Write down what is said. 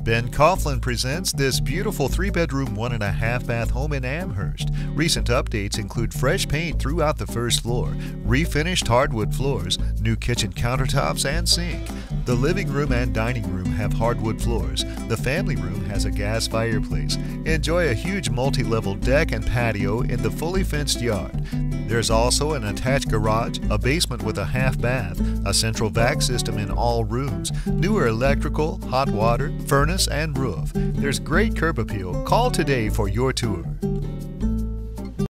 Ben Coughlin presents this beautiful three bedroom, one and a half bath home in Amherst. Recent updates include fresh paint throughout the first floor, refinished hardwood floors, new kitchen countertops, and sink. The living room and dining room have hardwood floors. The family room has a gas fireplace. Enjoy a huge multi level deck and patio in the fully fenced yard. There's also an attached garage, a basement with a half bath, a central vac system in all rooms, newer electrical, hot water, furnace, and roof. There's great curb appeal. Call today for your tour.